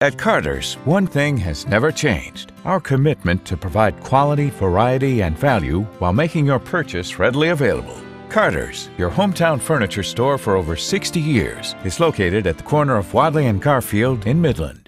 At Carter's, one thing has never changed our commitment to provide quality, variety, and value while making your purchase readily available. Carter's, your hometown furniture store for over 60 years, is located at the corner of Wadley and Garfield in Midland.